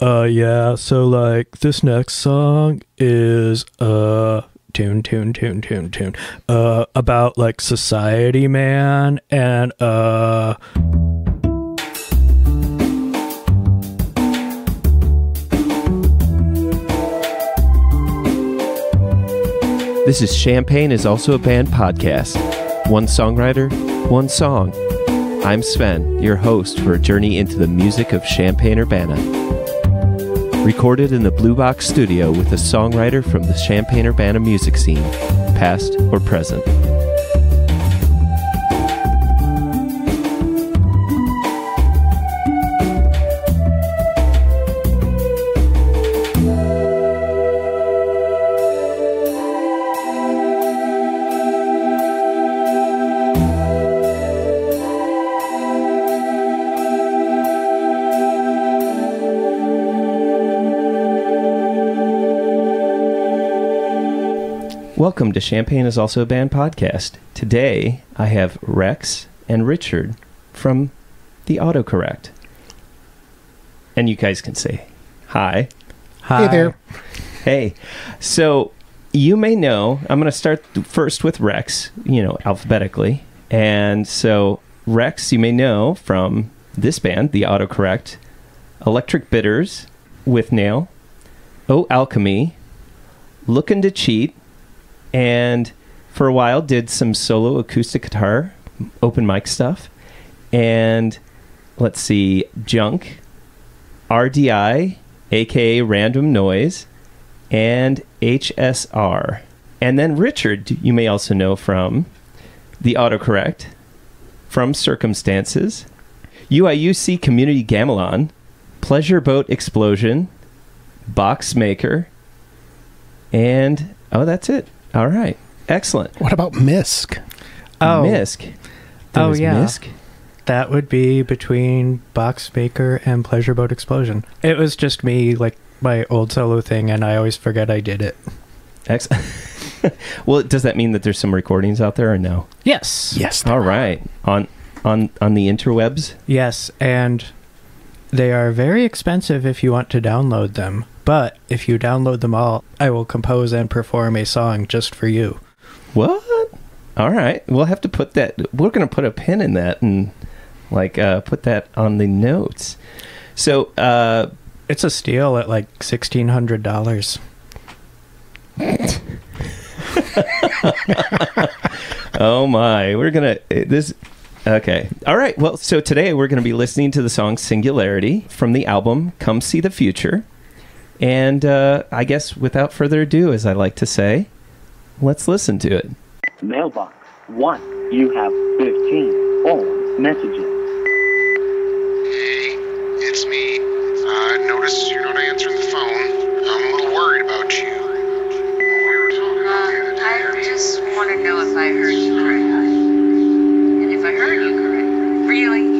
Uh, yeah. So like this next song is uh tune tune tune tune tune uh about like society man and uh This is Champaign is also a band podcast. One songwriter, one song. I'm Sven, your host for a journey into the music of Champaign Urbana. Recorded in the Blue Box studio with a songwriter from the Champaign Urbana music scene, past or present. Welcome to Champaign is also a band podcast. Today I have Rex and Richard from the Autocorrect. And you guys can say hi. hi. Hey there. Hey. So you may know, I'm going to start first with Rex, you know, alphabetically. And so Rex, you may know from this band, the Autocorrect, Electric Bitters Withnail, Oh Alchemy, Looking to Cheat, and for a while did some solo acoustic guitar open mic stuff. And let's see junk rdi aka random Noize and hsr and then richard you may also know from the autocorrect from circumstances uiuc community Gamelan, pleasure boat explosion box maker and oh that's it all right. Excellent. What about Misk? Oh. Misk. There Oh, yeah. Misk. That would be between Box Maker and Pleasure Boat Explosion. It was just me, like my old solo thing, and I always forget I did it. Ex- well, does that mean that there's some recordings out there or no? Yes. Yes. All right. On on on the interwebs? Yes, and they are very expensive if you want to download them. But if you download them all, I will compose and perform a song just for you. What? All right. We'll have to put that we're going to put a pin in that and like uh put that on the notes. So, uh It's a steal at like sixteen hundred dollars. oh my, we're going to this Okay. All right. Well, so today we're going to be listening to the song Singularity from the album Come See the Future. And uh, I guess without further ado, as I like to say, let's listen to it. Mailbox 1. You have 15 phone messages. Hey, it's me. I noticed you're not answering the phone. I'm a little worried about you. We were talking about the other day. I just want to know if I heard you correctly. And if I heard you correctly, really?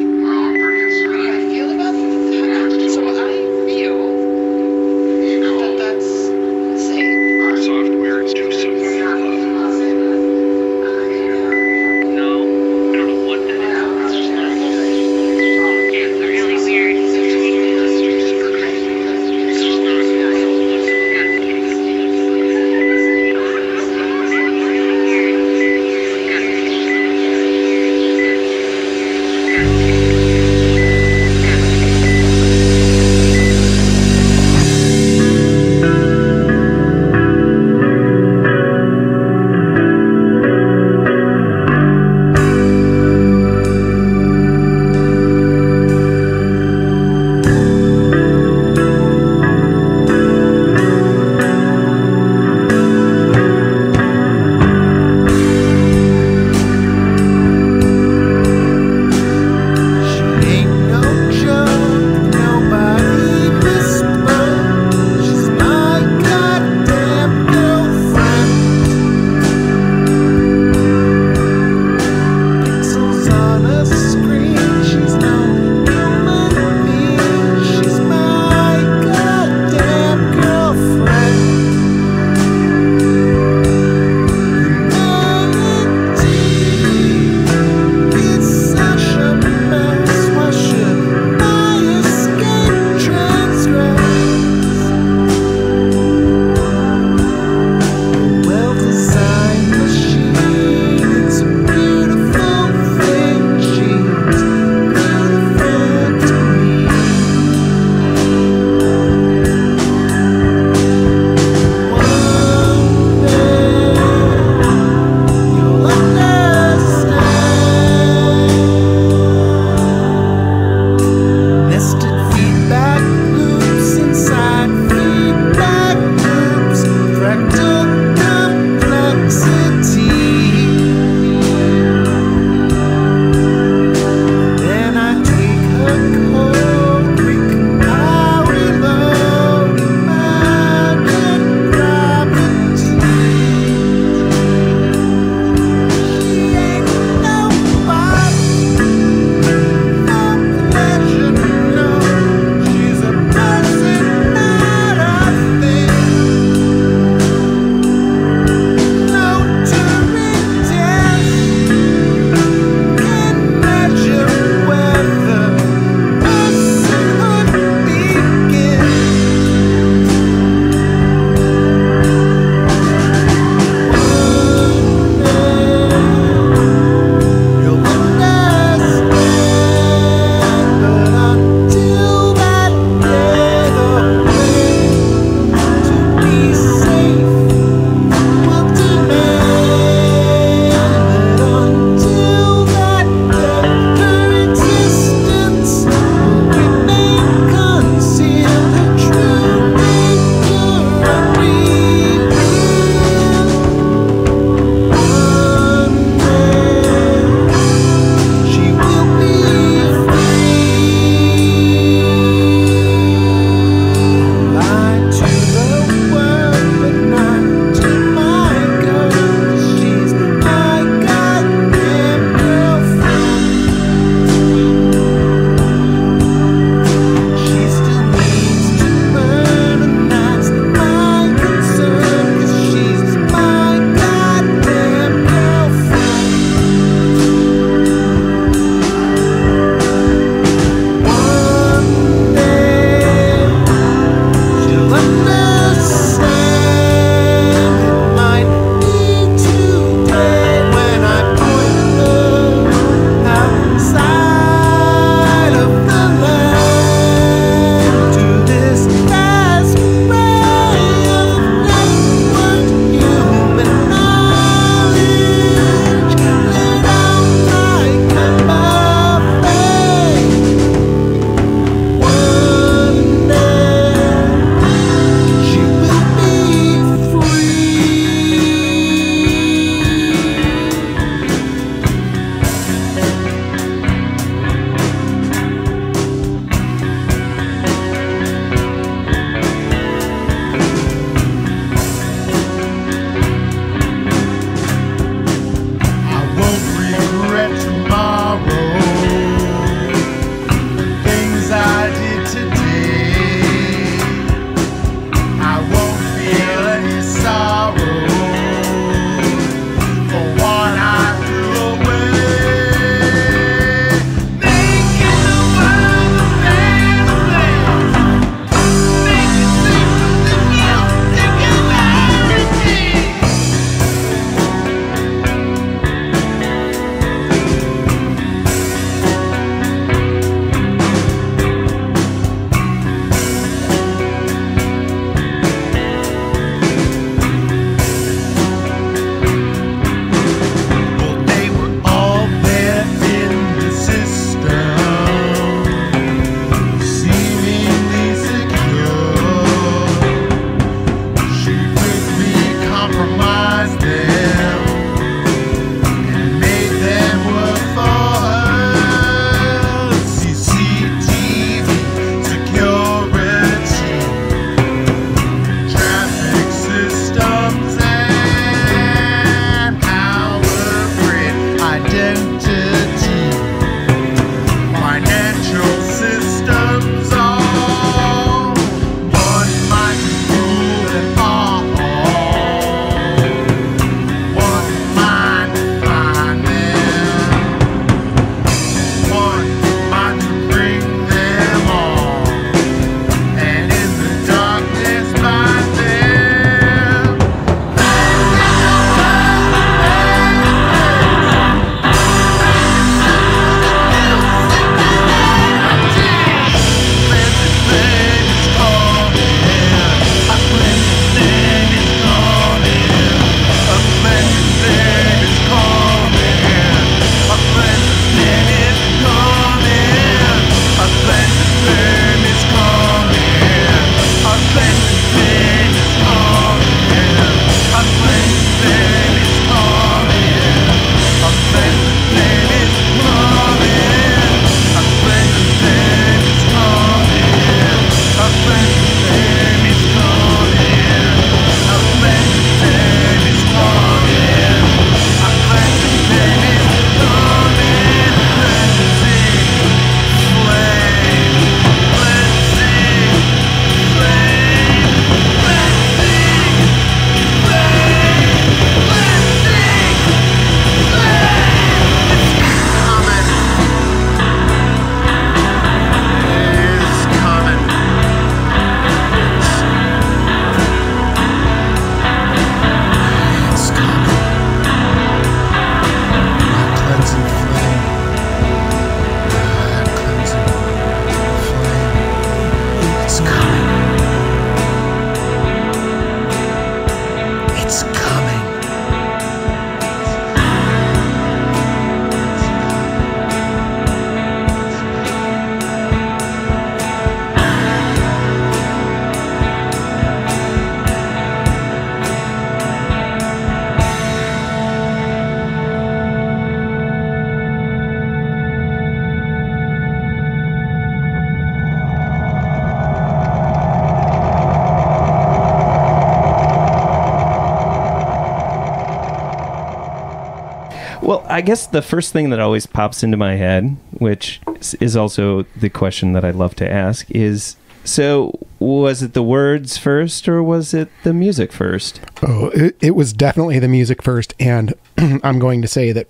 I guess the first thing that always pops into my head, which is- also the question that I love to ask, is so was it the words first or was it the music first? Oh, it, it was definitely the music first, and I'm going to say that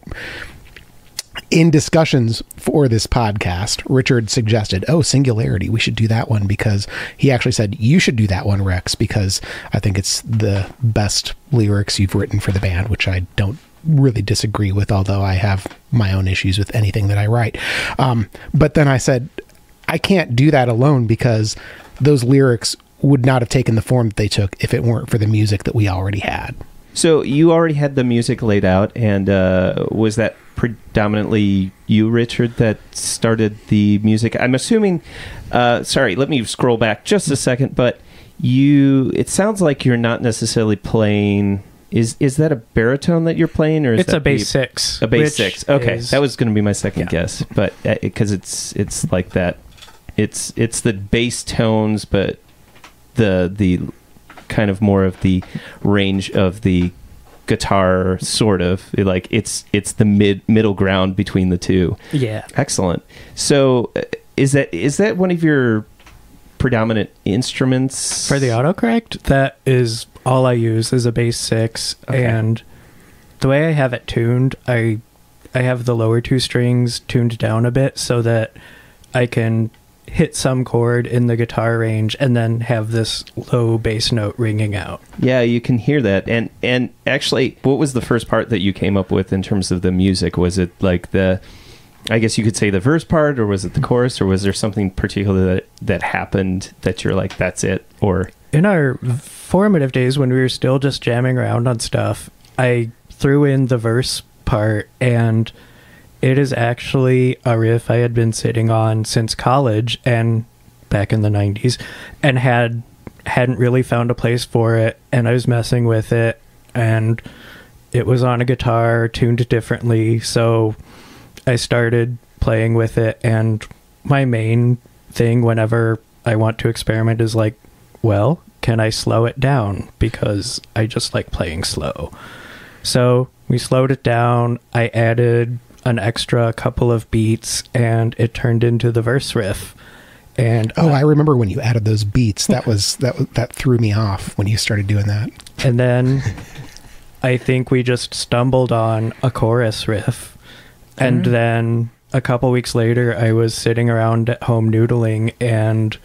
in discussions for this podcast, Richard suggested, "Oh, Singularity, we should do that one," because he actually said you should do that one, Rex, because I think it's the best lyrics you've written for the band, which I don't really disagree with, although I have my own issues with anything that I write. Um, but then I said, I can't do that alone because those lyrics would not have taken the form that they took if it weren't for the music that we already had. So you already had the music laid out, and uh, was that predominantly you, Richard, that started the music? I'm assuming. Uh, sorry, let me scroll back just a second. But you, it sounds like you're not necessarily playing. Is is that a baritone that you're playing, or is It's that a bass the- six. A bass six. Okay, is- that was going to be my second Yeah. guess, but because it's it's like that, it's it's the bass tones, but the the kind of more of the range of the guitar, sort of like it's it's the mid middle ground between the two. yeah. Excellent. So, uh, is that is that one of your predominant instruments For the autocorrect, that is all I use is a bass six, Okay. and the way I have it tuned, I I have the lower two strings tuned down a bit so that I can hit some chord in the guitar range and then have this low bass note ringing out. Yeah, you can hear that. And and actually, what was the first part that you came up with in terms of the music? Was it like the I guess you could say the verse part or was it the chorus or was there something particular that that happened that you're like that's it or In our formative days when we were still just jamming around on stuff, I threw in the verse part and it is actually a riff I had been sitting on since college and back in the 90s and had hadn't really found a place for it and I was messing with it and it was on a guitar tuned differently so I started playing with it and my main thing whenever I want to experiment is like well can I slow it down because I just like playing slow so we slowed it down. I added an extra couple of beats, and it turned into the verse riff. And Oh, uh, I remember when you added those beats. That was that was- that threw me off when you started doing that. and then I think we just stumbled on a chorus riff, and mm-hmm. then a couple weeks later, I was sitting around at home noodling and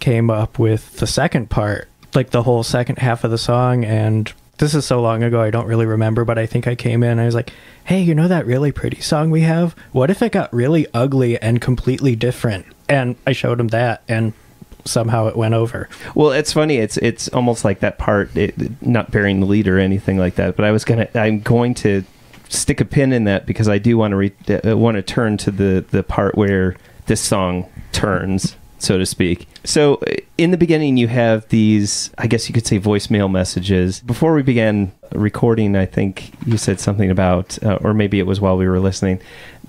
came up with the second part, like the whole second half of the song. And this is so long ago, I don't really remember, but I think I came in. I was like, "Hey, you know that really pretty song we have? What if it got really ugly and completely different?" And I showed him that, and somehow it went over. Well, it's funny. It's it's almost like that part, it, not bearing the lead or anything like that. But I was gonna, I'm going to stick a pin in that because I do want to re, uh, want to turn to the the part where this song turns, so to speak. So uh, in the beginning, you have these, I guess you could say, voicemail messages. Before we began recording, I think you said something about, uh, or maybe it was while we were listening,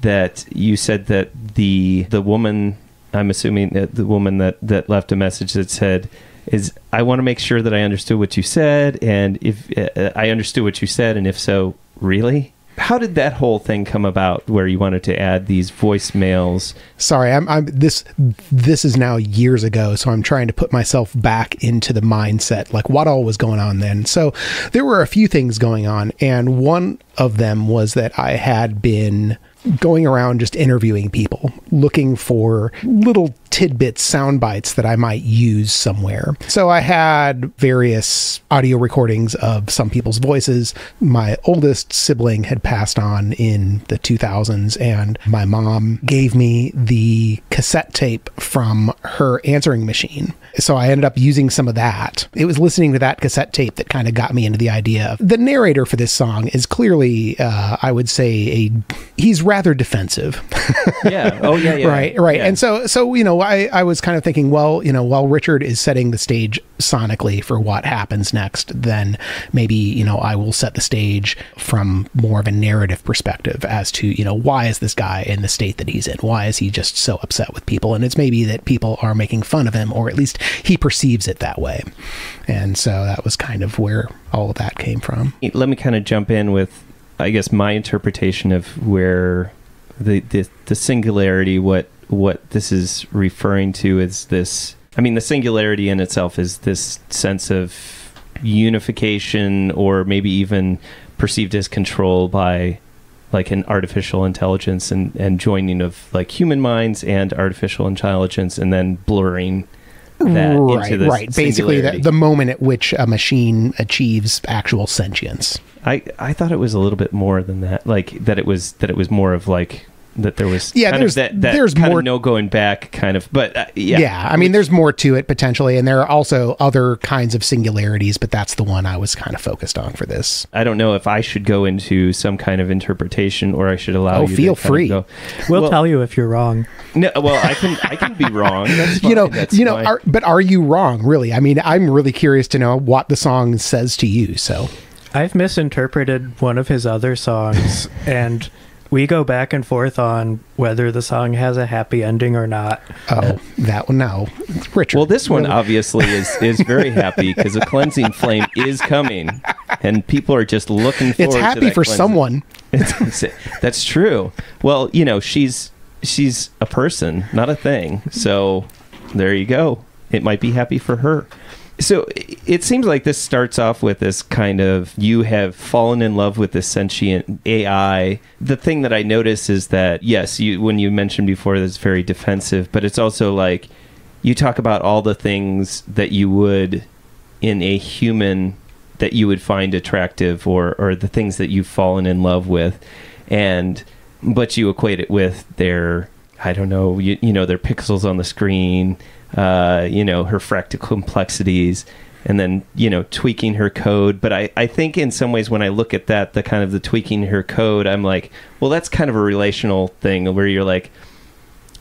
that you said that the the woman I'm assuming that the woman that that left a message that said is I want to make sure that I understood what you said and if uh, I understood what you said and if so really how did that whole thing come about where you wanted to add these voicemails Sorry, I'm, I'm this. This is now years ago, so I'm trying to put myself back into the mindset, like what all was going on then. So there were a few things going on, and one of them was that I had been going around just interviewing people, looking for little tidbits, sound bites that I might use somewhere. So I had various audio recordings of some people's voices. My oldest sibling had passed on in the 2000s, and my mom gave me the cassette tape from her answering machine. So I ended up using some of that. It was listening to that cassette tape that kind of got me into the idea. Of the narrator for this song is clearly, uh, I would say, a he's rather defensive. yeah oh yeah, yeah. right right Yeah. and so so you know I, I was kind of thinking well you know while richard is setting the stage sonically for what happens next then maybe you know i will set the stage from more of a narrative perspective as to you know why is this guy in the state that he's in why is he just so upset with people and it's maybe that people are making fun of him or at least he perceives it that way. And so that was kind of where all of that came from. Let me kind of jump in with i guess my interpretation of where the the, the singularity what what this is referring to is this i mean the singularity in itself is this sense of unification or maybe even perceived as control by like an artificial intelligence and and joining of like human minds and artificial intelligence and then blurring that right into this right basically the, the moment at which a machine achieves actual sentience I I thought it was a little bit more than that. Like that it was that it was more of like that there was Yeah, kind there's- of that, that there's kind more- of no going back kind of but uh, yeah Yeah. I mean, there's more to it potentially, and there are also other kinds of singularities, but that's the one I was kind of focused on for this. I don't know if I should go into some kind of interpretation or I should allow Oh, you feel to kind of free. go. We'll Well, tell you if you're wrong. No, well, I can I can be wrong. That's you know. That's you know, are, but are you wrong? Really? I mean, I'm really curious to know what the song says to you. So, I've misinterpreted one of his other songs, and we go back and forth on whether the song has a happy ending or not. oh, that one, no, Richard. Well, this one obviously is is very happy because a cleansing flame is coming, and people are just looking forward. it's to happy that for cleansing. someone. It's- that's true. Well, you know, she's she's a person, not a thing. So there you go. It might be happy for her. So it seems like this starts off with this kind of you have fallen in love with this sentient AI. The thing that I notice is that yes, you when you mentioned before that it's very defensive, but it's also like you talk about all the things that you would in a human that you would find attractive or or the things that you've fallen in love with and but you equate it with their I don't know you, you know their pixels on the screen uh, you know her fractal complexities and then you know tweaking her code. But I, I think in some ways when I look at that the kind of the tweaking her code I'm like well that's kind of a relational thing where you're like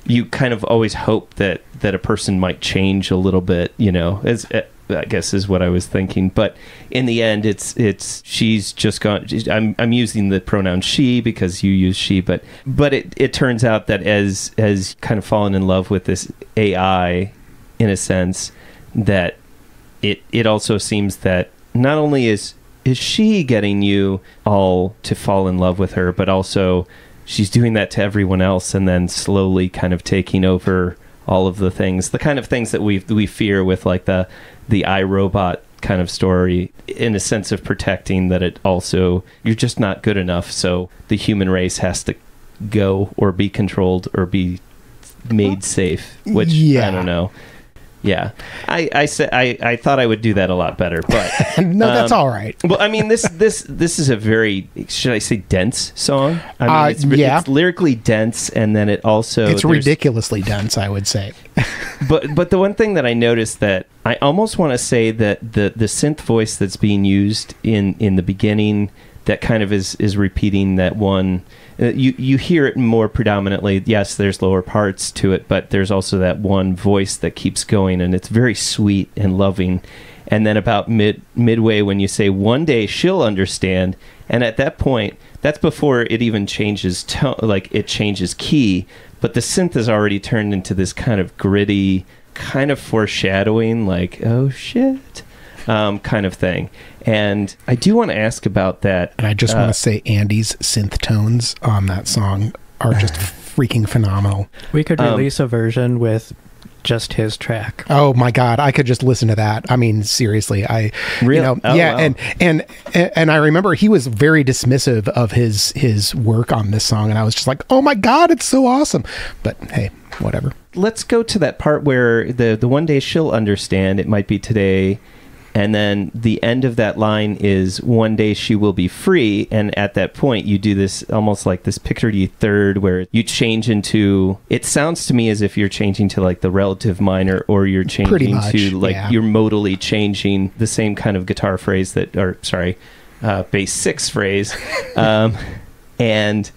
you kind of always hope that that a person might change a little bit you know as uh, I guess is what I was thinking. But in the end it's it's she's just gone I'm I'm using the pronoun she because you use she but but it it turns out that as as kind of fallen in love with this AI in a sense that it it also seems that not only is is she getting you all to fall in love with her but also she's doing that to everyone else and then slowly kind of taking over all of the things the kind of things that we we fear with like the the iRobot kind of story in a sense of protecting that it also you're just not good enough so the human race has to go or be controlled or be made safe which Yeah. I don't know yeah I I said I I thought I would do that a lot better but no, that's um, all right. well, I mean this this this is a very should I say dense song? I mean, Uh, it's, yeah. it's lyrically dense, and then it also it's ridiculously dense, I would say. But but the one thing that I noticed that I almost want to say that the the synth voice that's being used in in the beginning that kind of is is repeating that one. Uh, you you hear it more predominantly. Yes, there's lower parts to it, but there's also that one voice that keeps going, and it's very sweet and loving. And then about mid midway when you say one day she'll understand, and at that point that's before it even changes tone, like it changes key. But the synth has already turned into this kind of gritty, kind of foreshadowing, like oh shit, um, kind of thing. And I do want to ask about that. And I just uh, want to say Andy's synth tones on that song are just freaking phenomenal. We could Um, release a version with just his track. Oh my god, I could just listen to that. I mean, seriously, I Real- you know, oh, yeah, wow. and and and I remember he was very dismissive of his his work on this song and I was just like, "Oh my god, it's so awesome." But hey, whatever. let's go to that part where the the one day she'll understand it might be today and then the end of that line is one day she will be free and at that point you do this almost like this Picardy third where you change into it sounds to me as if you're changing to like the relative minor or you're changing much, to like yeah. you're modally changing the same kind of guitar phrase that or sorry uh bass six phrase um and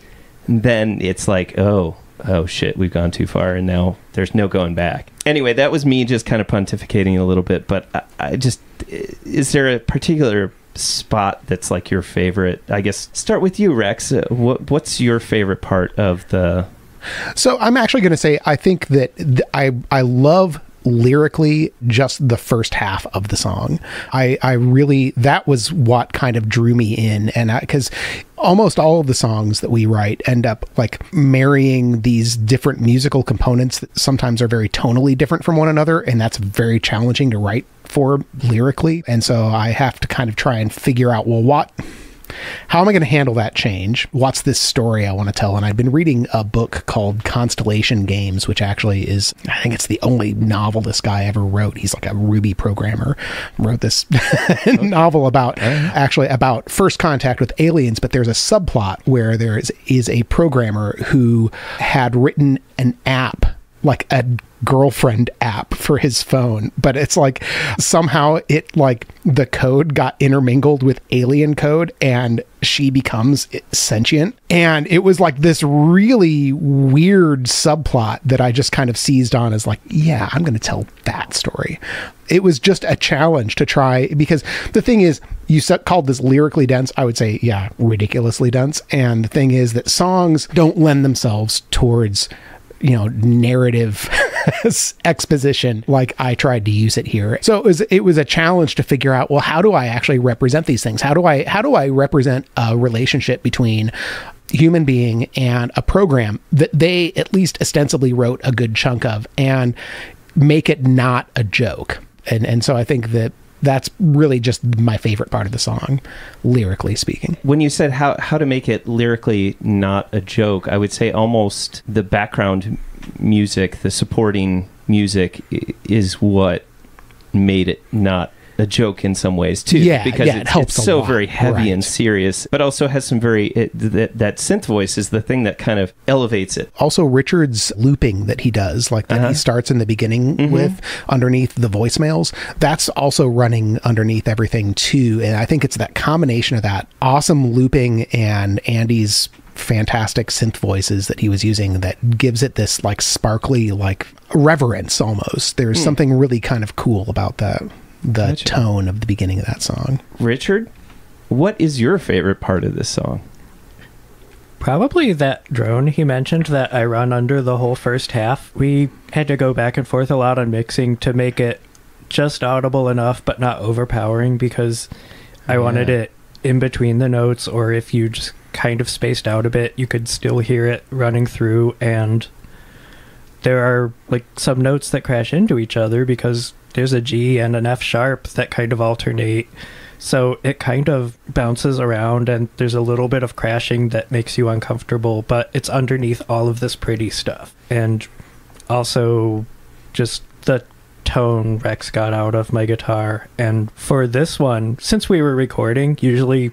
then it's like oh oh shit we've gone too far and now there's no going back. Anyway that was me just kind of pontificating a little bit but i, I just is there a particular spot that's like your favorite? I guess start with you rex. Uh, what, what's your favorite part of the So I'm actually going to say I think that th- I I love lyrically just the first half of the song. I I really that was what kind of drew me in. And cuz almost all of the songs that we write end up like marrying these different musical components that sometimes are very tonally different from one another. And that's very challenging to write for lyrically. And so I have to kind of try and figure out well what how am I going to handle that change? What's this story I want to tell? And I've been reading a book called Constellation Games, which actually is, I think it's the only novel this guy ever wrote. He's like a Ruby programmer, wrote this novel about actually about first contact with aliens. But there's a subplot where there is, is a programmer who had written an app like a girlfriend app for his phone but it's like somehow it like the code got intermingled with alien code and she becomes sentient. And it was like this really weird subplot that i just kind of seized on as like yeah i'm going to tell that story. It was just a challenge to try because the thing is you said, called this lyrically dense i would say yeah ridiculously dense. And the thing is that songs don't lend themselves towards you know narrative exposition like I tried to use it here. So it was it was a challenge to figure out well how do I actually represent these things? How do I how do I represent a relationship between human being and a program that they at least ostensibly wrote a good chunk of and make it not a joke. And and so I think that that's really just my favorite part of the song lyrically speaking. when you said how how to make it lyrically not a joke, I would say almost the background music, the supporting music, is what made it not a joke in some ways too. Yeah, because yeah, it it's, helps it's so lot, very heavy and serious, but also has some very it, that that synth voice is the thing that kind of elevates it. also Richard's looping that he does, like that Uh-huh. he starts in the beginning Mm-hmm. with underneath the voicemails, that's also running underneath everything too. And I think it's that combination of that awesome looping and Andy's fantastic synth voices that he was using that gives it this like sparkly like reverence almost. There's something really kind of cool about the the. Gotcha. tone of the beginning of that song. Richard, what is your favorite part of this song? Probably that drone he mentioned that I run under the whole first half. We had to go back and forth a lot on mixing to make it just audible enough but not overpowering because I wanted it in between the notes or if you just kind of spaced out a bit you could still hear it running through and there are like some notes that crash into each other because there's a G and an F sharp that kind of alternate. So it kind of bounces around and there's a little bit of crashing that makes you uncomfortable, but it's underneath all of this pretty stuff. And also just the tone Rex got out of my guitar. And for this one, since we were recording, usually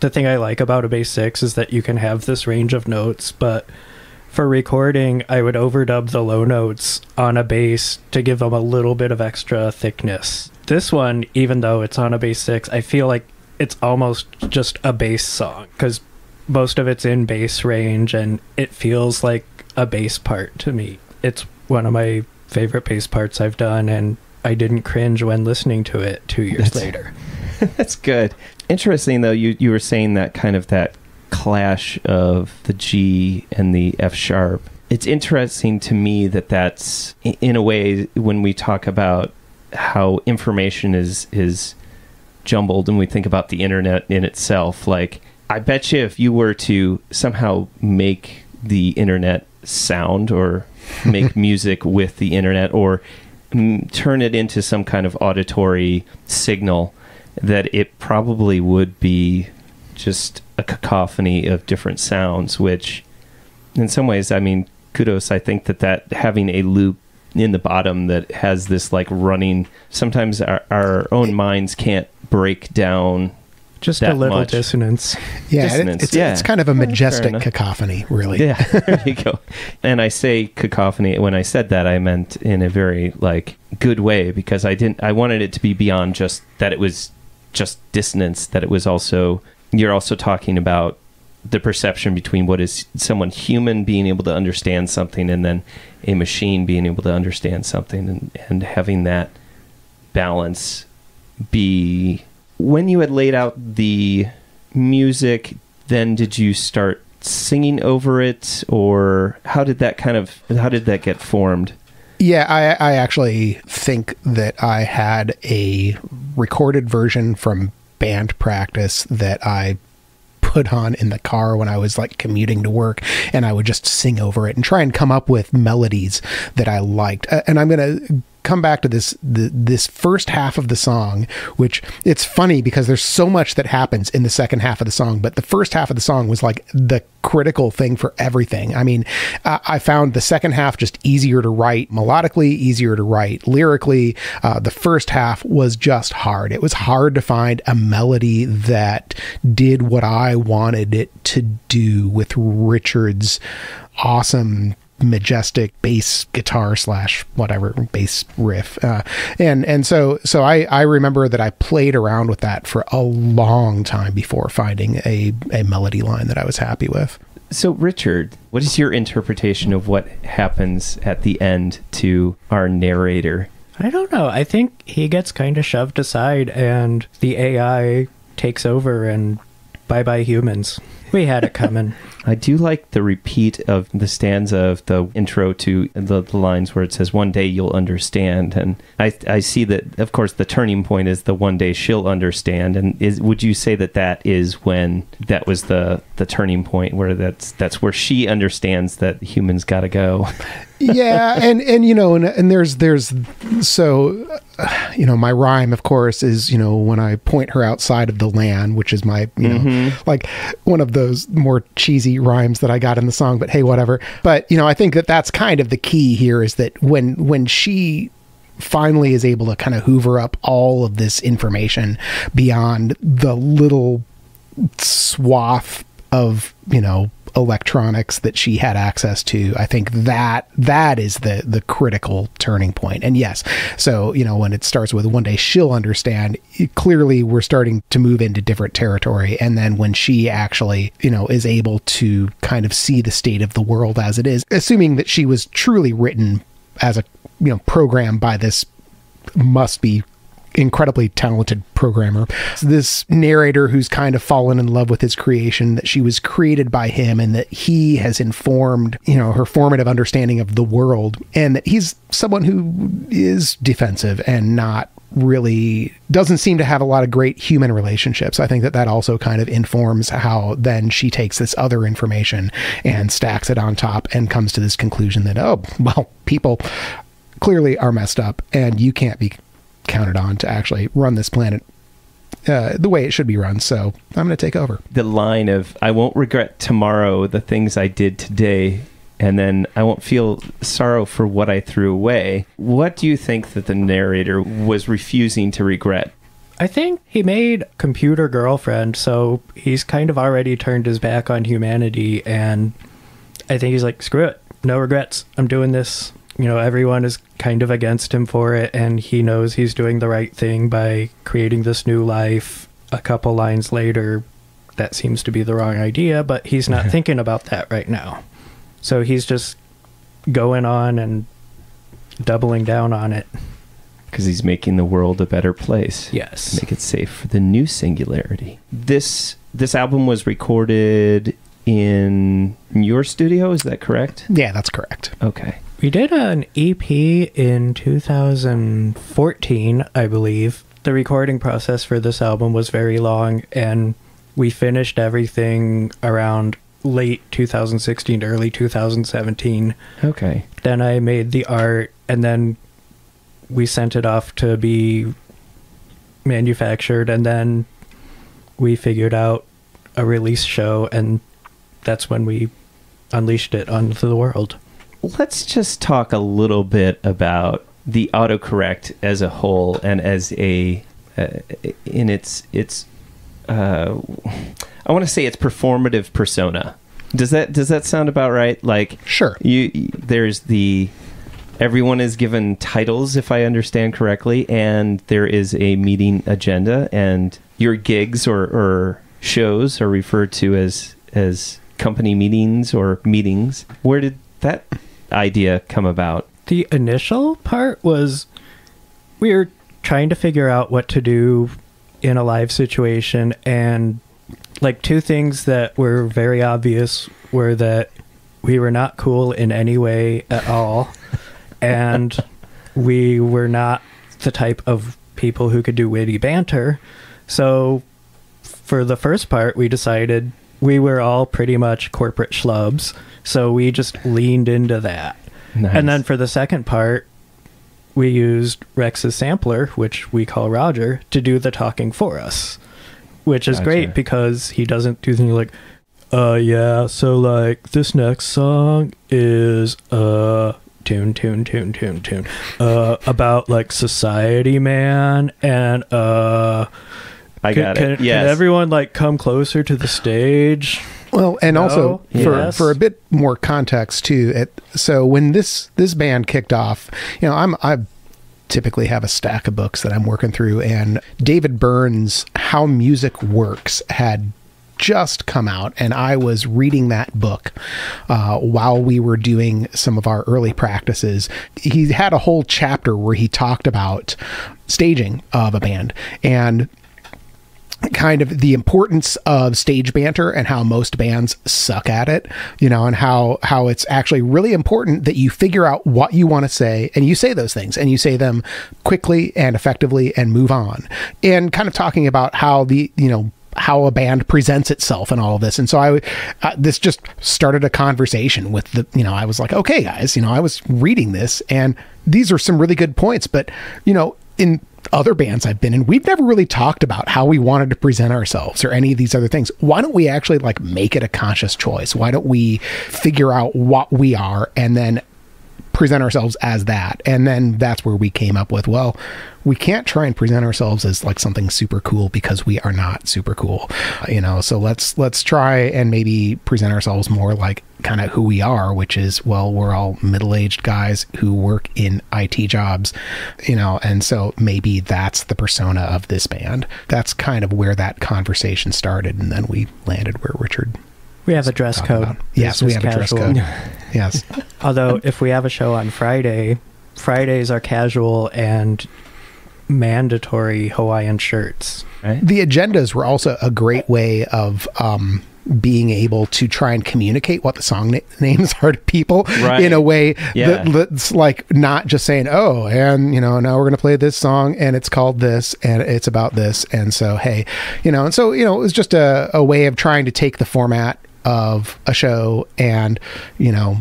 the thing I like about a bass six is that you can have this range of notes, but for recording, I would overdub the low notes on a bass to give them a little bit of extra thickness. This one, even though it's on a bass six, I feel like it's almost just a bass song because most of it's in bass range and it feels like a bass part to me. It's one of my favorite bass parts I've done, and I didn't cringe when listening to it two years That's- later. That's good. Interesting though. You you were saying that kind of that clash of the G and the F sharp. It's interesting to me that that's in a way when we talk about how information is is jumbled and we think about the internet in itself like I bet you if you were to somehow make the internet sound or make music with the internet or mm, turn it into some kind of auditory signal that it probably would be just a cacophony of different sounds which in some ways i mean kudos i think that that having a loop in the bottom that has this like running sometimes our, our own minds can't break down Just a that little much. dissonance. Yeah, it- Dissonance, it's yeah. it's kind of a majestic enough. cacophony, really. Yeah, there you go. And I say cacophony when I said that I meant in a very like good way because I didn't I wanted it to be beyond just that it was just dissonance that it was also you're also talking about the perception between what is someone human being able to understand something and then a machine being able to understand something and, and having that balance be when you had laid out the music then did you start singing over it or how did that kind of how did that get formed? Yeah, I, I actually think that I had a recorded version from band practice that I put on in the car when I was like commuting to work and I would just sing over it and try and come up with melodies that I liked. Uh, and I'm going to come back to this the, this first half of the song which it's funny because there's so much that happens in the second half of the song but the first half of the song was like the critical thing for everything. I mean uh, i found the second half just easier to write melodically easier to write lyrically. Uh, the first half was just hard. It was hard to find a melody that did what i wanted it to do with richard's awesome majestic bass guitar slash whatever bass riff uh, and and so so I I remember that I played around with that for a long time before finding a a melody line that I was happy with so richard what is your interpretation of what happens at the end to our narrator I don't know. I think he gets kind of shoved aside and the AI takes over and bye bye humans. We had it coming. I do like the repeat of the stanza of the intro to the, the lines where it says, One day you'll understand. And I, I see that, of course, the turning point is the one day she'll understand. And is would you say that that is when that was the, the turning point where that's, that's where she understands that humans got to go? yeah and and you know and, and there's there's so you know my rhyme of course is you know when i point her outside of the land which is my you know mm-hmm. like one of those more cheesy rhymes that i got in the song but hey whatever. But you know i think that that's kind of the key here is that when when she finally is able to kind of hoover up all of this information beyond the little swath of you know electronics that she had access to i think that that is the the critical turning point. and yes so you know when it starts with one day she'll understand eh, clearly we're starting to move into different territory and then when she actually you know is able to kind of see the state of the world as it is assuming that she was truly written as a you know program by this must be incredibly talented programmer. So this narrator who's kind of fallen in love with his creation, that she was created by him and that he has informed, you know, her formative understanding of the world and that he's someone who is defensive and not really doesn't seem to have a lot of great human relationships. I think that that also kind of informs how then she takes this other information and stacks it on top and comes to this conclusion that oh, well, people clearly are messed up and you can't be counted on to actually run this planet uh, the way it should be run. So I'm going to take over. the line of, I won't regret tomorrow the things I did today. And then I won't feel sorrow for what I threw away. What do you think that the narrator was refusing to regret? I think he made computer girlfriend, so he's kind of already turned his back on humanity, and I think he's like, screw it, no regrets. I'm doing this. You know, everyone is kind of against him for it, and he knows he's doing the right thing by creating this new life. A couple lines later, that seems to be the wrong idea, but he's not thinking about that right now. So he's just going on and doubling down on it. because he's making the world a better place. Yes. make it safe for the new singularity. This this album was recorded in your studio. Is that correct? Yeah, that's correct. Okay. We did an EP in 2014, I believe. The recording process for this album was very long, and we finished everything around late 2016 to early 2017. Okay. Then I made the art, and then we sent it off to be manufactured, and then we figured out a release show, and that's when we unleashed it onto the world. Let's just talk a little bit about the autocorrect as a whole and as a uh, in its its uh, I want to say its performative persona. Does that does that sound about right? Like Sure. you there's the everyone is given titles if I understand correctly and there is a meeting agenda and your gigs or, or shows are referred to as as company meetings or meetings. Where did that idea come about? the initial part was we were trying to figure out what to do in a live situation and like two things that were very obvious were that we were not cool in any way at all and we were not the type of people who could do witty banter so for the first part we decided we were all pretty much corporate schlubs so we just leaned into that Nice. and then for the second part, we used Rex's sampler, which we call Roger, to do the talking for us, which is Gotcha. great because he doesn't do things like, uh, yeah, so like this next song is, uh, tune, tune, tune, tune, tune, uh, about like society, man, and, uh, I can, got can, it. can Yes. everyone like come closer to the stage? Well, and also for Yes. for a bit more context too. It, so when this this band kicked off, you know, I'm I typically have a stack of books that I'm working through, and David Byrne's How Music Works had just come out and I was reading that book uh, while we were doing some of our early practices. He had a whole chapter where he talked about staging of a band and kind of the importance of stage banter and how most bands suck at it you know and how how it's actually really important that you figure out what you want to say and you say those things and you say them quickly and effectively and move on. And kind of talking about how the you know how a band presents itself and all of this. And so i uh, this just started a conversation with the you know i was like okay guys you know i was reading this and these are some really good points but you know in other bands I've been in, we've never really talked about how we wanted to present ourselves or any of these other things. Why don't we actually like make it a conscious choice? Why don't we figure out what we are and then present ourselves as that? And then that's where we came up with, well, we can't try and present ourselves as like something super cool because we are not super cool. Uh, you know, so let's let's try and maybe present ourselves more like kind of who we are, which is well, we're all middle-aged guys who work in IT jobs, you know, and so maybe that's the persona of this band. That's kind of where that conversation started and then we landed where Richard We have a dress code. about. Yes, we have Business a dress code. Yes. Although, if we have a show on Friday, Fridays are casual and mandatory Hawaiian shirts. Right? the agendas were also a great way of um, being able to try and communicate what the song na- names are to people Right. in a way Yeah. that, that's like not just saying oh and you know now we're going to play this song and it's called this and it's about this and so hey you know and so you know it was just a, a way of trying to take the format of a show and you know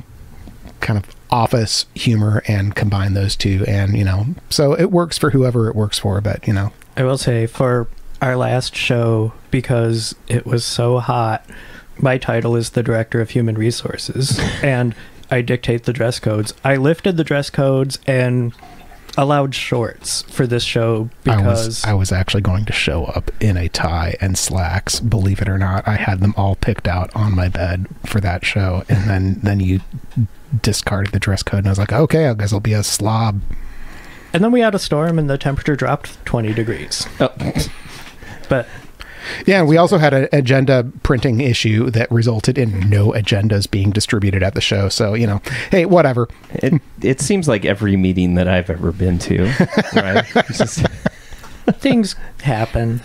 kind of office humor and combine those two and you know so it works for whoever it works for but you know I will say for our last show, because it was so hot, my title is the Director of Human Resources, and I dictate the dress codes. I lifted the dress codes and allowed shorts for this show I because was I was actually going to show up in a tie and slacks. Believe it or not, I had them all picked out on my bed for that show, and then then you discarded the dress code, and I was like, okay, I guess I'll be a slob. and then we had a storm and the temperature dropped 20 degrees. Oh, But Yeah, and we also had an agenda printing issue that resulted in no agendas being distributed at the show. So, you know, hey, whatever. It it seems like every meeting that I've ever been to, right? It's just- Things happen.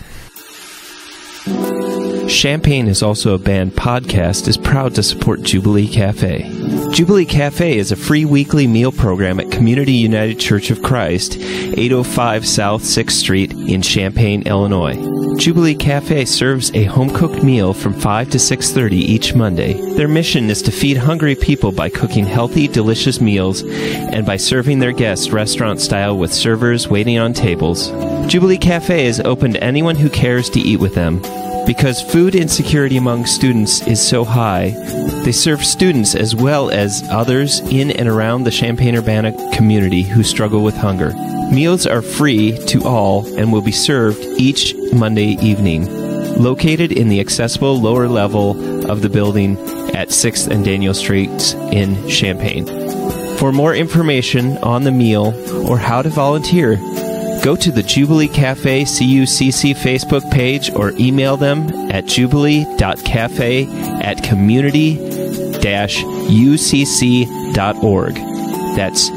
Champaign is also a band podcast is proud to support Jubilee Cafe. Jubilee Cafe is a free weekly meal program at Community United Church of Christ, 805 South 6th Street in Champaign, Illinois. Jubilee Cafe serves a home-cooked meal from 5 to 6:30 each Monday. Their mission is to feed hungry people by cooking healthy, delicious meals and by serving their guests restaurant style with servers waiting on tables. Jubilee Cafe is open to anyone who cares to eat with them. Because food insecurity among students is so high, they serve students as well as others in and around the Champaign Urbana community who struggle with hunger. Meals are free to all and will be served each Monday evening. Located in the accessible lower level of the building at 6th and Daniel Streets in Champaign. For more information on the meal or how to volunteer, go to the Jubilee Cafe CUCC Facebook page or email them at jubilee.cafe at community-ucc.org. That's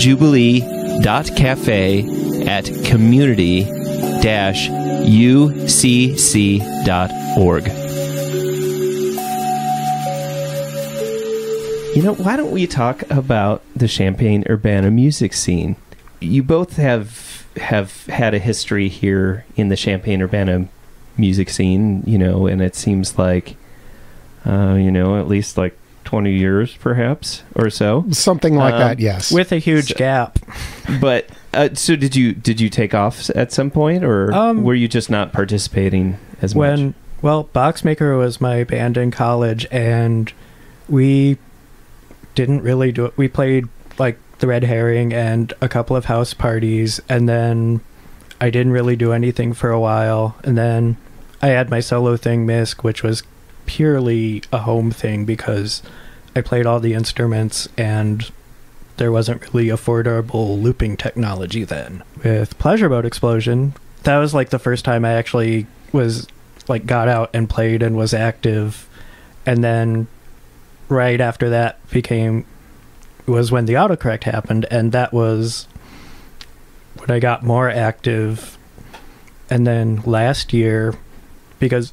jubilee.cafe at community-ucc.org. You know, why don't we talk about the Champaign Urbana music scene? You both have have had a history here in the Champaign Urbana music scene, you know, and it seems like uh, you know, at least like 20 years perhaps or so. Something like Um, that, yes. With a huge So- gap. But uh, so did you did you take off at some point or Um, were you just not participating as when much? well boxmaker was my band in college and we didn't really do it we played like the red herring and a couple of house parties and then i didn't really do anything for a while and then i had my solo thing Misk which was purely a home thing because i played all the instruments and there wasn't really affordable looping technology then. With pleasure boat explosion that was like the first time i actually was like got out and played and was active and then right after that became was when the autocorrect happened and that was when I got more active and then last year because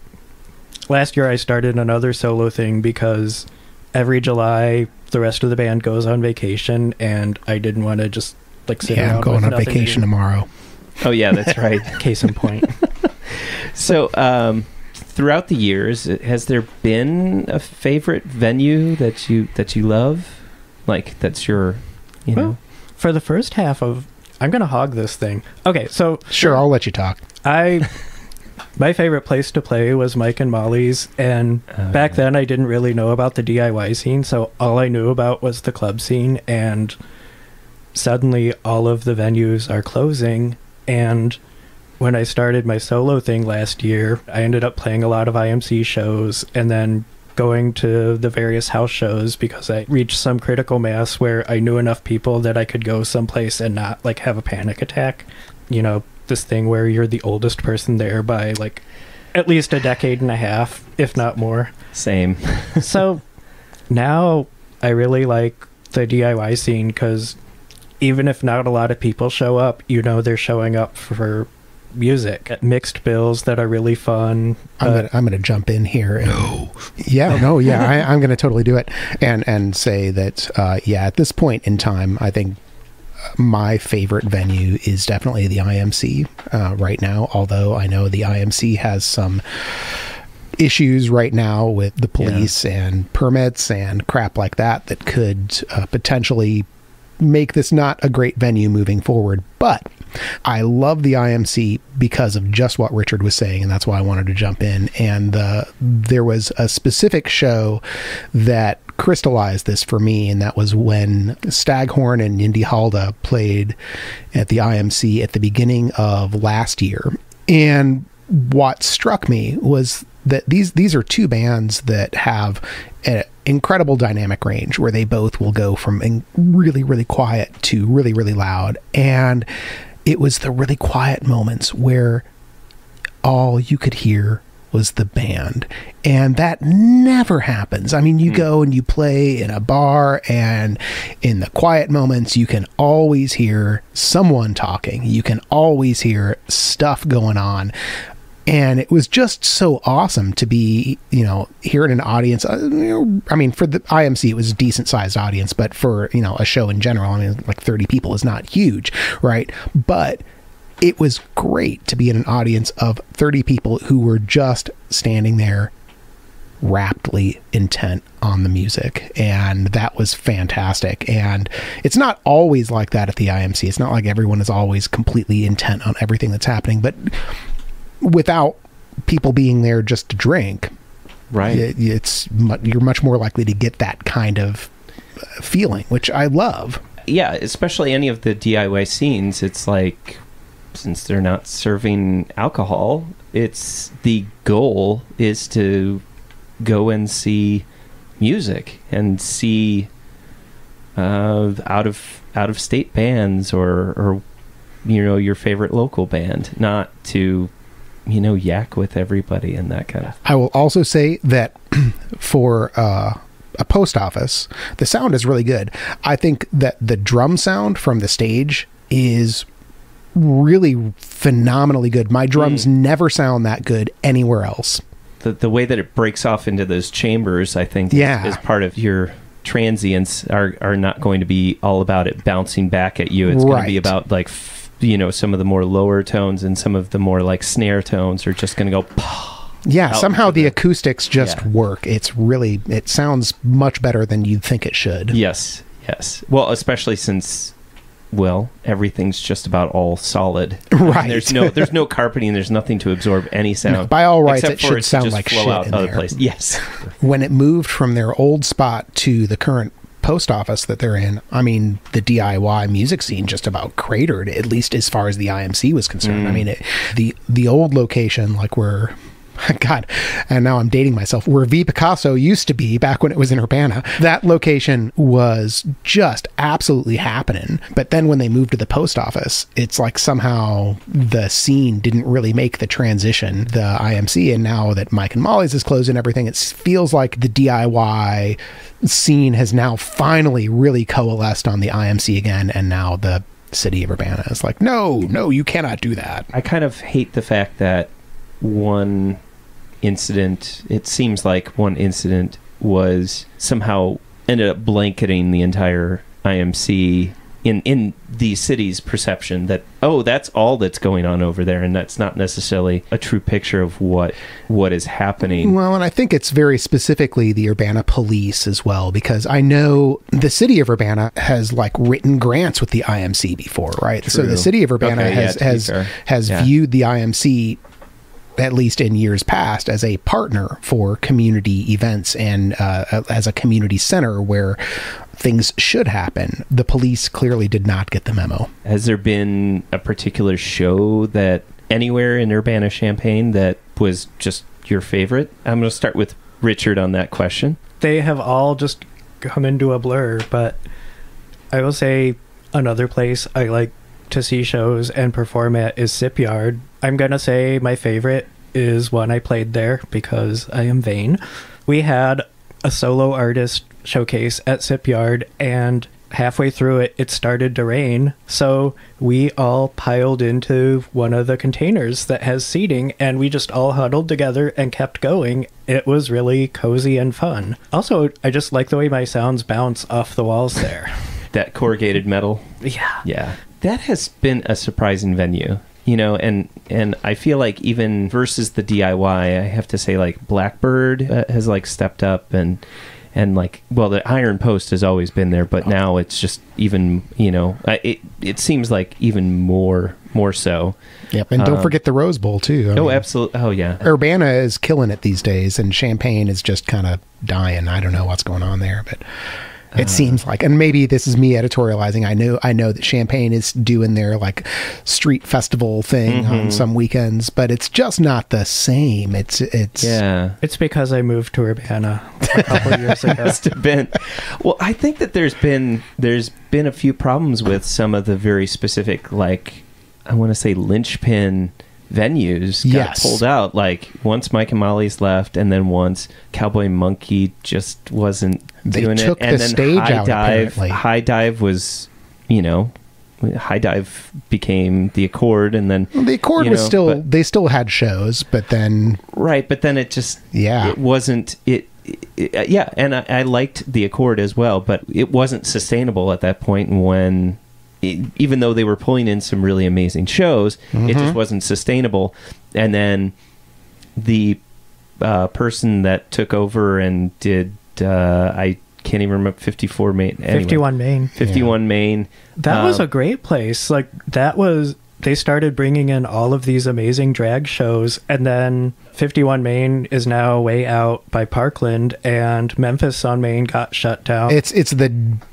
last year I started another solo thing because every July the rest of the band goes on vacation and I didn't want to just like sit yeah, around I'm going on nothing to vacation tomorrow. Oh yeah, that's right. case in point So, um, throughout the years, has there been a favorite venue that you that you love? Like that's your, you know. Well, for the first half of I'm gonna hog this thing. Okay, so Sure, I'll let you talk. I my favorite place to play was Mike and Molly's, and Oh, back yeah. then I didn't really know about the DIY scene, so all I knew about was the club scene, and suddenly all of the venues are closing, and when I started my solo thing last year, I ended up playing a lot of IMC shows and then going to the various house shows because I reached some critical mass where I knew enough people that I could go someplace and not like have a panic attack. You know, this thing where you're the oldest person there by like at least a decade and a half, if not more. Same. so now I really like the DIY scene because even if not a lot of people show up, you know they're showing up for music, mixed bills that are really fun. I'm Uh, gonna I'm gonna jump in here. And, no. Yeah, no, yeah, I, I'm gonna totally do it, and and say that uh, yeah, at this point in time, I think my favorite venue is definitely the IMC uh, right now. Although I know the IMC has some issues right now with the police and permits and crap like that that could uh, potentially make this not a great venue moving forward. But I love the IMC because of just what Richard was saying, and that's why I wanted to jump in. And uh, there was a specific show that crystallized this for me, and that was when Staghorn and yndi halda played at the IMC at the beginning of last year. And what struck me was that these these are two bands that have an incredible dynamic range where they both will go from in really really quiet to really really loud and it was the really quiet moments where all you could hear was the band. And that never happens. I mean, you hmm. go and you play in a bar, and in the quiet moments, you can always hear someone talking. You can always hear stuff going on. And it was just so awesome to be, you know, here in an audience. uh, I mean, for the IMC, it was a decent sized audience, but for, you know, a show in general, I mean, like 30 people is not huge, right? But it was great to be in an audience of 30 people who were just standing there raptly intent on the music and that was fantastic and it's not always like that at the IMC it's not like everyone is always completely intent on everything that's happening but without people being there just to drink Right. it, it's you're much more likely to get that kind of feeling which I love yeah, especially any of the DIY scenes, it's like since they're not serving alcohol, it's the goal is to go and see music and see uh, out of out of state bands or or you know your favorite local band, not to you know yak with everybody and that kind of. I will also say that for uh, a post office, the sound is really good. I think that the drum sound from the stage is really phenomenally good. My drums never sound that good anywhere else. the, the way that it breaks off into those chambers, I think, is- Yeah. is, part of your transients are are not going to be all about it bouncing back at you. It's going to be about like you know some of the more lower tones and some of the more like snare tones are just going to go. Yeah, somehow the the- acoustics just Yeah. work. It's really it sounds much better than you'd think it should. Yes, yes. Well, especially since well everything's just about all solid. Right. There's no there's no carpeting. There's nothing to absorb any sound. No, by all rights, it should sound like flow shit out in other there. places. Yes. when it moved from their old spot to the current post office that they're in, I mean, the DIY music scene just about cratered, at least as far as the IMC was concerned. I mm. mean, it, the the old location, like where. God, and now I'm dating myself. Where V Picasso used to be back when it was in Urbana, that location was just absolutely happening. But then when they moved to the post office, it's like somehow the scene didn't really make the transition. The IMC, and now that Mike and Molly's is closed and everything, it feels like the DIY scene has now finally really coalesced on the IMC again, and now the city of Urbana is like, no, no, you cannot do that. I kind of hate the fact that one incident, it seems like one incident was somehow ended up blanketing the entire IMC in in the city's perception that oh that's all that's going on over there and that's not necessarily a true picture of what what is happening. Well, and I think it's very specifically the Urbana police as well, because I know the city of Urbana has like written grants with the IMC before, right? So the city of Urbana Okay, has be has fair. has Yeah. viewed the IMC at least in years past as a partner for community events and uh, as a community center where things should happen. The police clearly did not get the memo. Has there been a particular show that anywhere in Urbana Champaign that was just your favorite? I'm going to start with Richard on that question. they have all just come into a blur, but I will say another place I like to see shows and perform at is Sipyard. I'm gonna say my favorite is one I played there because I am vain. We had a solo artist showcase at Sipyard and halfway through it it started to rain so we all piled into one of the containers that has seating and we just all huddled together and kept going it was really cozy and fun also i just like the way my sounds bounce off the walls there That corrugated metal. yeah Yeah. That has been a surprising venue. You know, and and I feel like even versus the DIY, I have to say like Blackbird uh, has like stepped up and and like well the Iron Post has always been there, but now it's just even you know it it seems like even more more so. Yep, and don't Um, forget the Rose Bowl too. I Oh, absolutely. Oh, yeah. Urbana is killing it these days, and Champaign is just kind of dying. I don't know what's going on there, but it uh-huh. seems like, and maybe this is me editorializing. I know, I know that Champaign is doing their like street festival thing on mm-hmm. some weekends, but it's just not the same. It's it's Yeah. it's because i moved to urbana a couple years ago must have been. Well, I think that there's been there's been a few problems with some of the very specific, like I want to say linchpin venues got Yes. pulled out. Like once Mike and Molly's left, and then once Cowboy Monkey just wasn't They doing took it. And the then stage High out, Dive, apparently. High Dive was, you know, High Dive became the Accord, and then the Accord you was know, still but- they still had shows, but then right. But then it just Yeah. it wasn't it. it- uh, yeah, and I, I liked the Accord as well, but it wasn't sustainable at that point when. It, even though they were pulling in some really amazing shows, it Mm-hmm. just wasn't sustainable. And then the uh, person that took over and did uh, I can't even remember 54 Main anyway. 51 Main. 51 Main That was Um, a great place. Like that was they started bringing in all of these amazing drag shows and then 51 Main is now way out by Parkland and Memphis on Main got shut down. it's it's the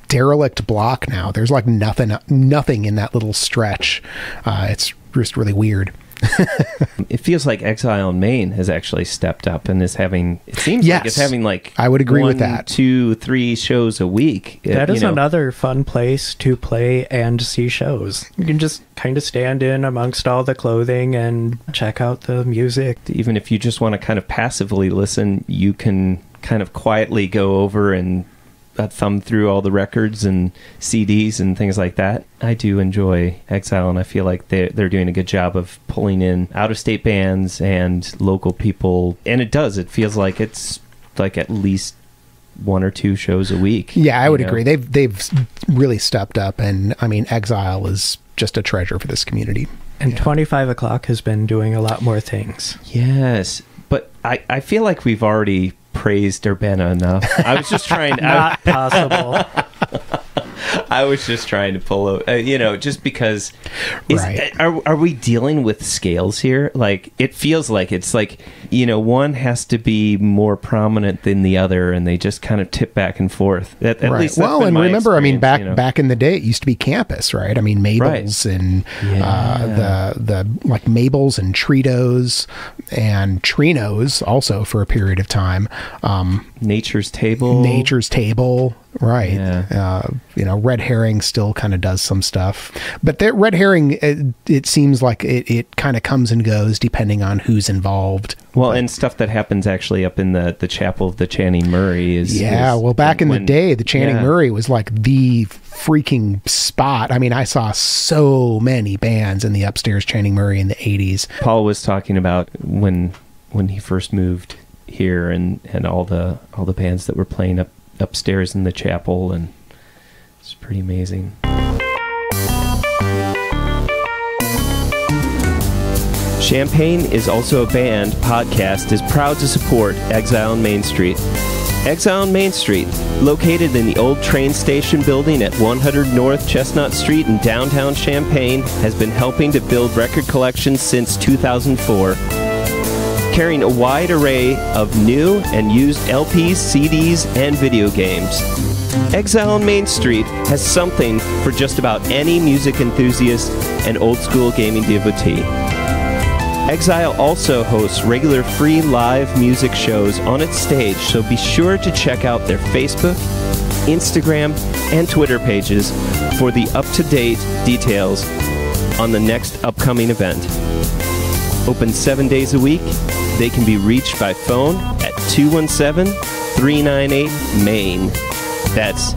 derelict block now. There's like nothing nothing in that little stretch. Uh, it's just really weird. it feels like Exile on Main has actually stepped up and is having it seems Yes. like it's having like I would agree with that. two three shows a week Uh, That you know. another fun place to play and see shows. You can just kind of stand in amongst all the clothing and check out the music. even if you just want to kind of passively listen, you can kind of quietly go over and uh, thumb through all the records and CDs and things like that. I do enjoy Exile, and I feel like they're, they're doing a good job of pulling in out of state bands and local people. And it does, it feels like it's like at least one or two shows a week. Yeah, I would know? agree. They've they've really stepped up, and I mean, Exile is just a treasure for this community. And 25 o'clock has been doing a lot more things. Yes, but I, I feel like we've already praised Urbana enough. I was just trying. I, Not possible. I was just trying to pull, a, uh, you know, just because. Is, Right. Are are we dealing with scales here? Like it feels like it's like you know one has to be more prominent than the other, and they just kind of tip back and forth. At, at right. least well, and remember, I mean, back you know. back in the day, it used to be campus, right? I mean, Mabel's and uh, the the like Mabel's and Tritos and Trinos also for a period of time. Um, Nature's Table, Nature's Table, right? Yeah. Uh, you know, Red Herring still kind of does some stuff, but that Red Herring, it, it seems like it, it kind of comes and goes depending on who's involved. Well, and stuff that happens actually up in the, the chapel of the Channing Murray is Yeah, is well, back in the day, the Channing yeah. Murray was like the freaking spot. I mean, I saw so many bands in the upstairs Channing Murray in the 80s. Paul was talking about when when he first moved here and, and all the all the bands that were playing up upstairs in the chapel and it's pretty amazing. Champaign is also a band podcast is proud to support Exile on Main Street. Exile on Main Street, located in the old train station building at 100 North Chestnut Street in downtown Champaign, has been helping to build record collections since 2004 carrying a wide array of new and used LPs, CDs, and video games. Exile on Main Street has something for just about any music enthusiast and old school gaming devotee. Exile also hosts regular free live music shows on its stage, so be sure to check out their Facebook, Instagram, and Twitter pages for the up to date details on the next upcoming event. Open seven days a week. They can be reached by phone at 217 398 Main. That's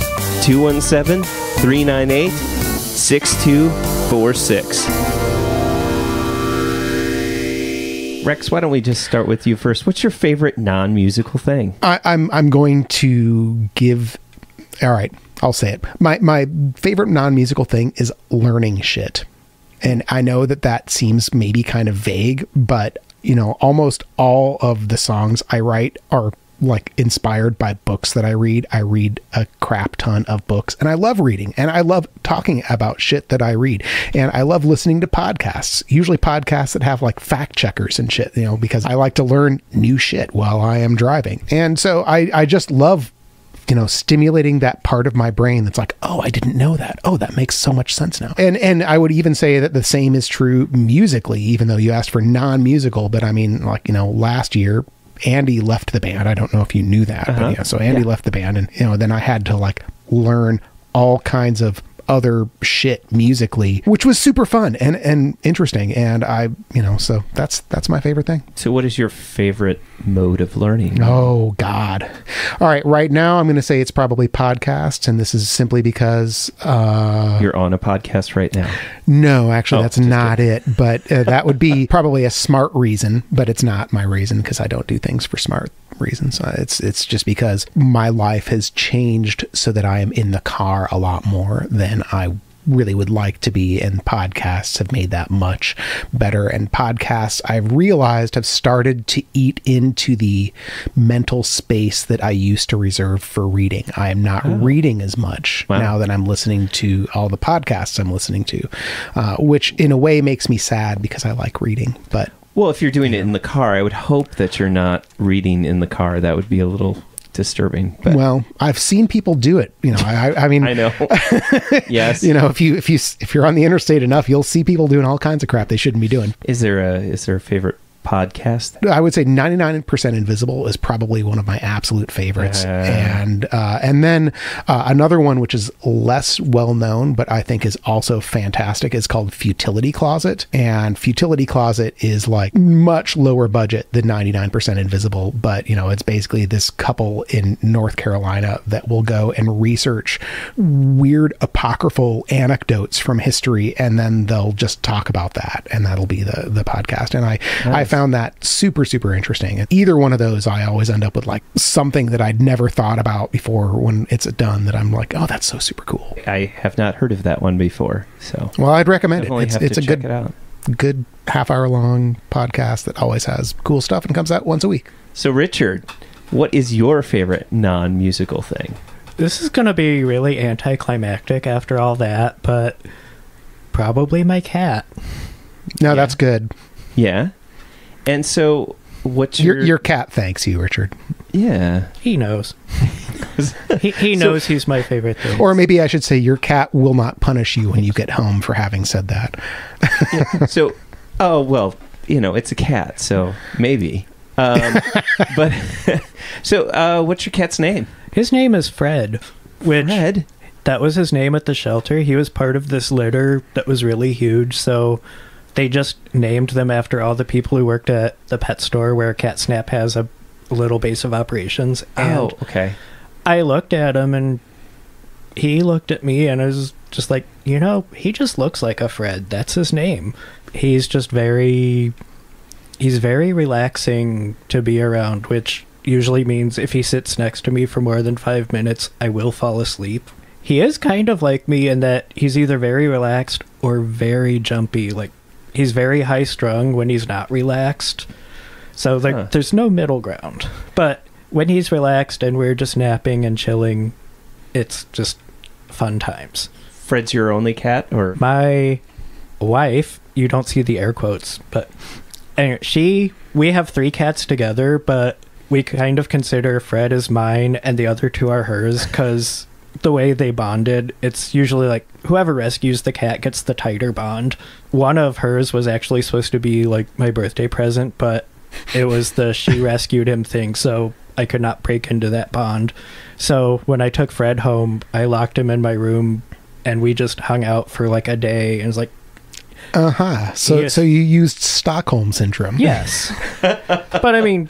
217 398 6246. Rex, why don't we just start with you first? What's your favorite non musical thing? I, I'm I'm going to give. All right, I'll say it. My my favorite non musical thing is learning shit, and I know that that seems maybe kind of vague, but you know, almost all of the songs I write are like inspired by books that I read. I read a crap ton of books and I love reading and I love talking about shit that I read. And I love listening to podcasts, usually podcasts that have like fact checkers and shit, you know, because I like to learn new shit while I am driving. And so I, I just love you know stimulating that part of my brain that's like oh i didn't know that. Oh that makes so much sense now. And and i would even say that the same is true musically even though you asked for non-musical but i mean like you know last year andy left the band. I don't know if you knew that but uh-huh. yeah so andy left the band and you know then i had to like learn all kinds of other shit musically, which was super fun and and interesting. And I, you know, so that's that's my favorite thing. So, what is your favorite mode of learning? Oh God! All right, right now I'm going to say it's probably podcasts, and this is simply because uh, You're on a podcast right now. no, actually Oh, that's not it. But uh, that would be probably a smart reason, but it's not my reason because I don't do things for smart reasons. It's it's just because my life has changed so that I am in the car a lot more than I really would like to be and podcasts have made that much better and podcasts I've realized have started to eat into the mental space that I used to reserve for reading. I am not reading as much Wow. now that I'm listening to all the podcasts I'm listening to, uh, which in a way makes me sad because I like reading. But Well, if you're doing it in the car, I would hope that you're not reading in the car. That would be a little disturbing. But well, I've seen people do it. You know, I, I mean, I know. yes. you know, if you if you if you're on the interstate enough, you'll see people doing all kinds of crap they shouldn't be doing. Is there a is there a favorite podcast? I would say 99% Invisible is probably one of my absolute favorites. Uh. and uh, and then uh, another one which is less well known but I think is also fantastic is called Futility Closet. And Futility Closet is like much lower budget than 99% Invisible, but you know, it's basically this couple in North Carolina that will go and research weird apocryphal anecdotes from history and then they'll just talk about that and that'll be the the podcast. And I I found that super super interesting. Either one of those I always end up with like something that I'd never thought about before when it's done that I'm like, "Oh, that's so super cool." I have not heard of that one before, so Well, I'd recommend it. It's have it's to a check good it out. good half hour long podcast that always has cool stuff and comes out once a week. So, Richard, what is your favorite non-musical thing? This is going to be really anticlimactic after all that, but probably my cat. No, that's good. Yeah, and so what's Your your your cat thanks you, Richard. yeah? He knows. he he knows he's my favorite thing. Or maybe I should say your cat will not punish you when you get home for having said that. so oh well you know it's a cat so maybe um, but so uh, what's your cat's name His name is Fred, which Fred that was his name at the shelter. He was part of this litter that was really huge, so they just named them after all the people who worked at the pet store where CatSnap has a little base of operations. Oh, and oh okay I looked at him and he looked at me and I was just like, you know, he just looks like a Fred. That's his name. He's just very he's very relaxing to be around, which usually means if he sits next to me for more than 5 minutes, I will fall asleep. He is kind of like me in that he's either very relaxed or very jumpy. Like he's very high strung when he's not relaxed. So like Huh. there's no middle ground. But when he's relaxed and we're just napping and chilling, it's just fun times. Fred's your only cat or My wife, you don't see the air quotes, but anyway, she we have three cats together, but we kind of consider Fred as mine and the other two are hers cuz the way they bonded, it's usually like whoever rescues the cat gets the tighter bond. One of hers was actually supposed to be like my birthday present, but it was the she rescued him thing, so I could not break into that bond. So when I took Fred home, I locked him in my room and we just hung out for like a day and it was like, Uh huh. So Yes. so you used Stockholm syndrome. yes. but I mean,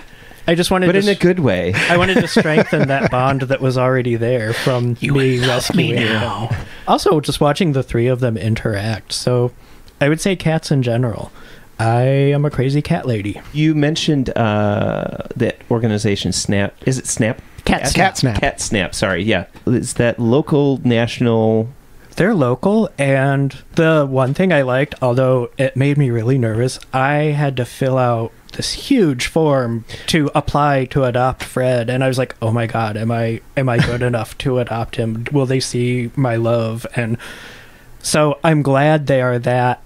I just wanted but to in a good way I wanted to strengthen that bond that was already there from you me rescuing him. Also, just watching the three of them interact. So, I would say cats in general. I am a crazy cat lady. you mentioned uh, that organization snap is it snap Cat Cat Snap. cat snap sorry yeah is that local national They're local, and the one thing I liked, although it made me really nervous, I had to fill out this huge form to apply to adopt Fred, and I was like, "Oh my god, am I am I good enough to adopt him? Will they see my love?" And so I'm glad they are that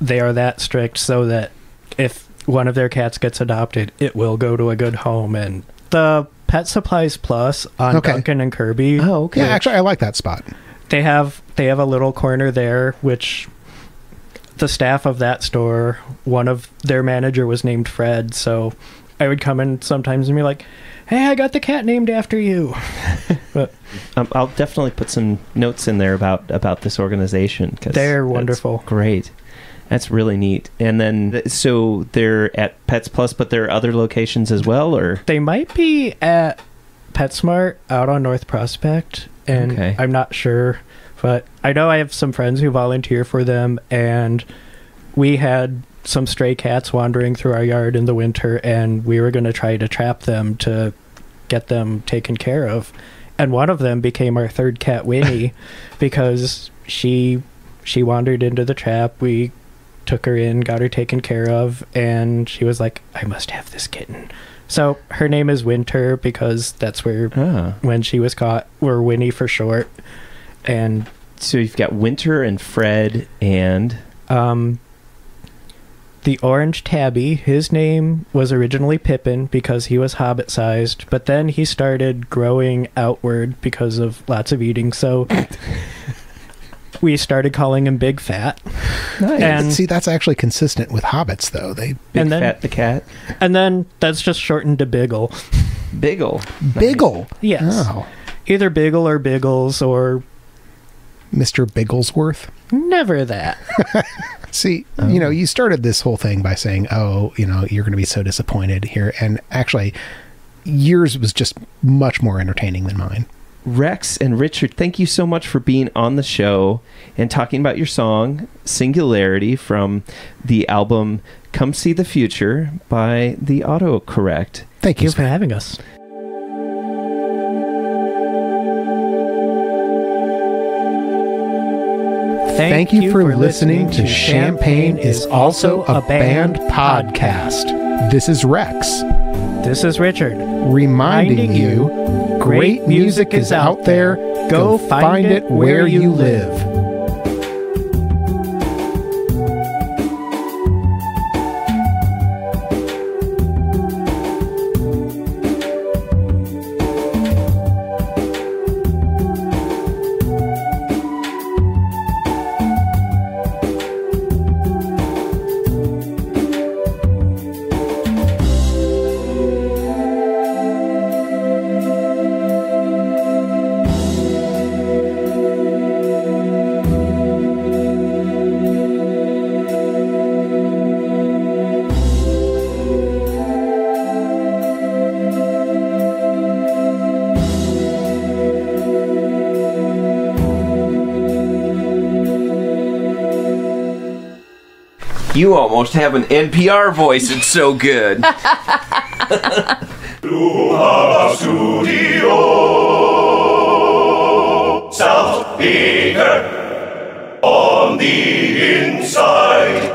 they are that strict, so that if one of their cats gets adopted, it will go to a good home. And the Pet Supplies Plus on Okay. Duncan and Kirby oh okay Yeah, actually, I like that spot. they have they have a little corner there which the staff of that store one of their manager was named fred so I would come in sometimes and be like, "Hey, I got the cat named after you." but Um, I'll definitely put some notes in there about about this organization because They're that's wonderful. Great. That's really neat. And then, so they're at Pets Plus, but there are other locations as well, or they might be at PetSmart out on North Prospect, and Okay. I'm not sure, but I know I have some friends who volunteer for them, and we had some stray cats wandering through our yard in the winter, and we were going to try to trap them to get them taken care of. And one of them became our third cat, Winnie, because she she wandered into the trap. We took her in, got her taken care of, and she was like, "I must have this kitten." So her name is Winter because that's where ah. when she was caught, or Winnie for short. And So you've got Winter and Fred and um, the orange tabby, his name was originally Pippin because he was hobbit sized, but then he started growing outward because of lots of eating. So we started calling him Big Fat. nice. And- See, that's actually consistent with hobbits, though. They Big and then- Fat the cat, And then that's just shortened to Biggle. Biggle, Biggle. Yes. Oh, Either Biggle or Biggles or Mr. Bigglesworth. never that. See, you know, you started this whole thing by saying, "Oh, you know, you're going to be so disappointed here," and actually, yours was just much more entertaining than mine. Rex and Richard, thank you so much for being on the show and talking about your song Singularity from the album Come See the Future by the Autocorrect. Thank Thank you. you for having us. Thank you for listening to Champaign is also a band podcast. This is Rex This is Richard. reminding you great music is out there. Go find it where you live. Almost have an NPR voice. It's so good. South Peter on the inside.